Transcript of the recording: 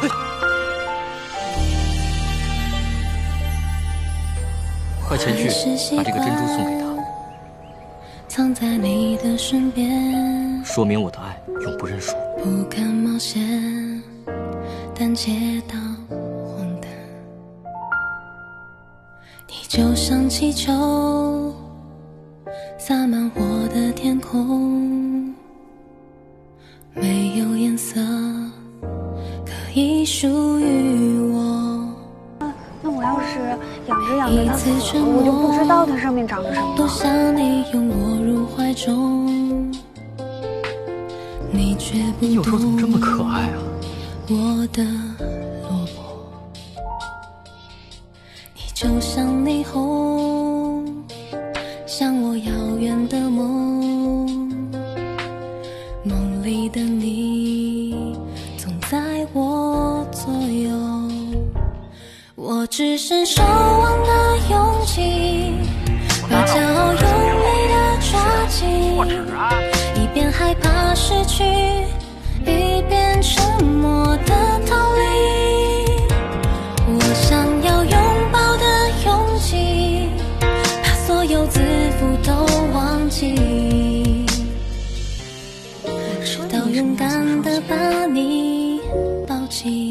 快快前去把这个珍珠送给他。藏在你的身边说明我的爱永不认输。不敢冒险但接到荒诞你就像气球洒满我可以属于我。那我要是养着养着它死了，我就不知道它上面长了什么。多想你拥我入怀中，你却不你有时候怎么这么可爱啊？我的落魄，你就像霓虹，像我遥远的梦，梦里的你总在我所有我只剩守望的勇气把骄傲用力的抓紧一边害怕失去一边沉默的逃离我想要拥抱的勇气把所有自负都忘记直到勇敢地把你抱紧